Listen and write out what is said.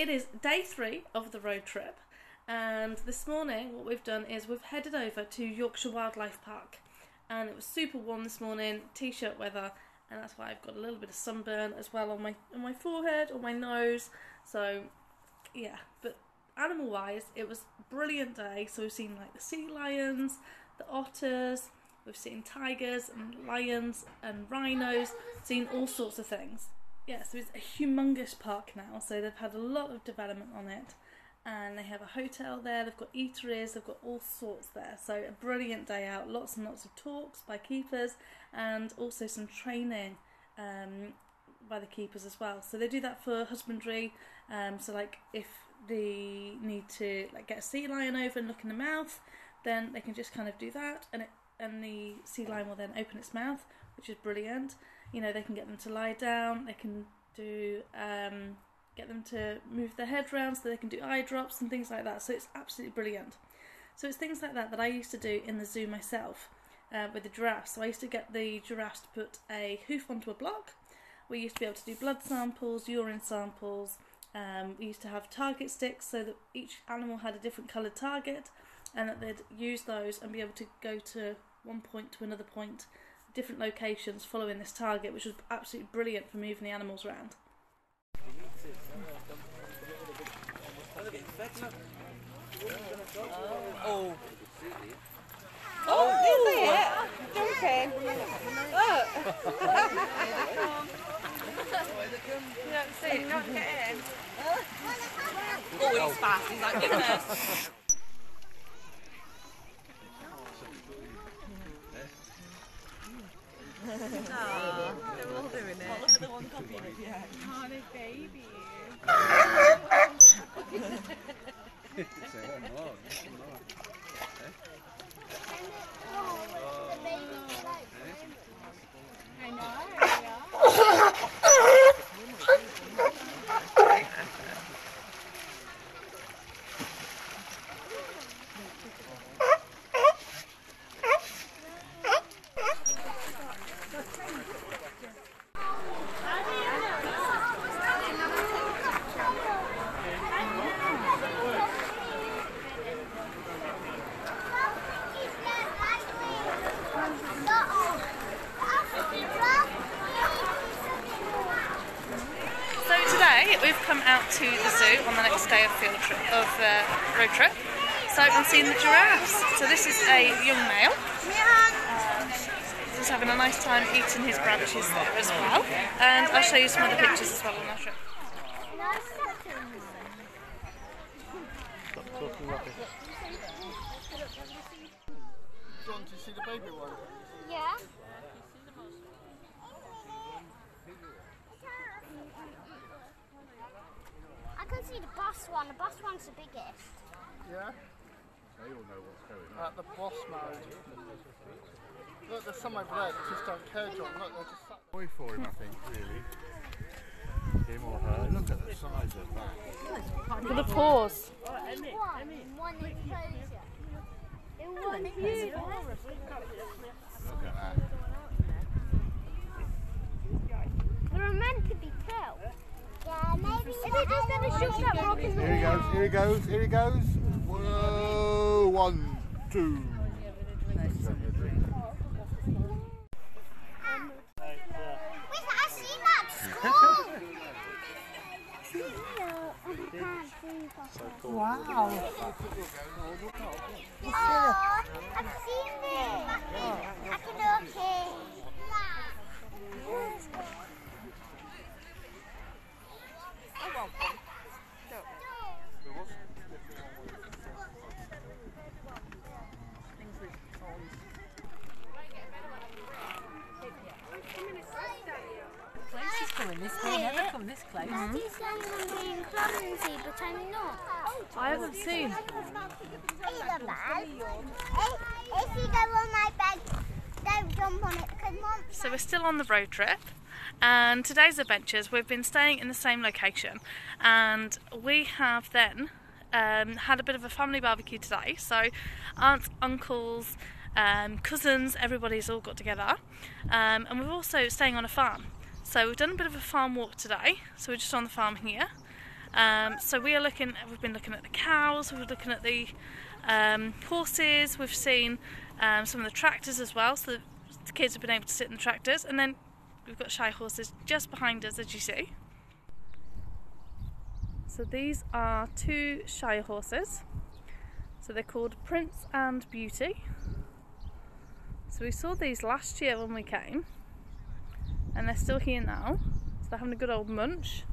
it is day three of the road trip, and this morning what we've done is we've headed over to Yorkshire Wildlife Park, and it was super warm this morning, t-shirt weather, and that's why I've got a little bit of sunburn as well on my on my forehead, on my nose. So, yeah, but animal-wise, it was brilliant day. So we've seen like the sea lions, the otters. We've seen tigers and lions and rhinos, seen all sorts of things. Yeah, so it's a humongous park now, so they've had a lot of development on it. And they have a hotel there, they've got eateries, they've got all sorts there. So, a brilliant day out, lots and lots of talks by keepers, and also some training um, by the keepers as well. So, they do that for husbandry. Um, so, like, if they need to like get a sea lion over and look in the mouth, then they can just kind of do that, and it and the sea lion will then open its mouth, which is brilliant. You know, they can get them to lie down, they can do um, get them to move their head around so they can do eye drops and things like that. So it's absolutely brilliant. So it's things like that that I used to do in the zoo myself uh, with the giraffes. So I used to get the giraffes to put a hoof onto a block. We used to be able to do blood samples, urine samples. Um, we used to have target sticks so that each animal had a different coloured target and that they'd use those and be able to go to one point to another point, different locations following this target, which was absolutely brilliant for moving the animals around. Oh. Oh, is it? Oh, Jumping. Look. you don't see, not get in. Oh, he's fast. He's like, in there. Aww, they're all doing it. Oh, look at the one copying it behind. Honey baby know. Yeah. So today we've come out to the zoo on the next day of field trip of uh, road trip. So I'm seeing the giraffes. So this is a young male. Um, he's having a nice time eating his branches there as well. And I'll show you some other pictures as well on our trip. John, do you see the baby one? Yeah. I can the boss one. The boss one's the biggest. Yeah? They all know what's going on. At the boss mode. Look, there's some over there that just don't care, John. Look, they're just sat Boy for him, I think, really. Him or her. Look at the size of that. For the paws. One, one enclosure. In one view. Look at that. They're meant to be tail. Yeah, maybe. If they just never shoot that rock in the Here he goes, here he goes, here he goes. Whoa, one, two. Wait, I seen that school. Wow. Oh, I've seen it. Oh. Coming this way. Never come this close. Daddy says I'm being clumsy, but I'm not. I haven't seen. Either bad. If, if you go on my bed, don't jump on it, because mom. So we're still on the road trip, and today's adventures we've been staying in the same location, and we have then um, had a bit of a family barbecue today. So aunts, uncles, um, cousins, everybody's all got together, um, and we're also staying on a farm. So we've done a bit of a farm walk today. So we're just on the farm here. Um, so we are looking. We've been looking at the cows. We've been looking at the um, horses. We've seen um, some of the tractors as well. So the kids have been able to sit in the tractors, and then we've got Shire horses just behind us, as you see. So these are two Shire horses. So they're called Prince and Beauty. So we saw these last year when we came, and they're still here now. So they're having a good old munch.